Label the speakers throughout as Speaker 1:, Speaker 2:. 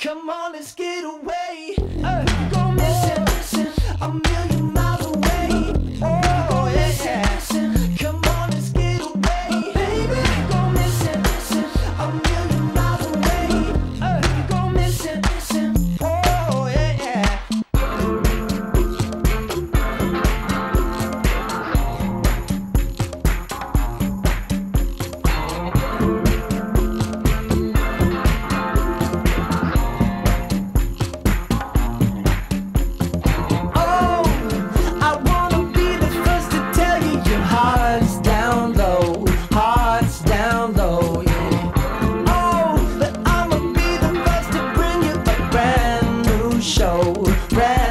Speaker 1: Come on, let's get away. Uh, red.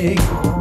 Speaker 1: thing.